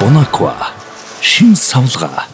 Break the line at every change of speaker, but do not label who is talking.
Bonaqua шин савлага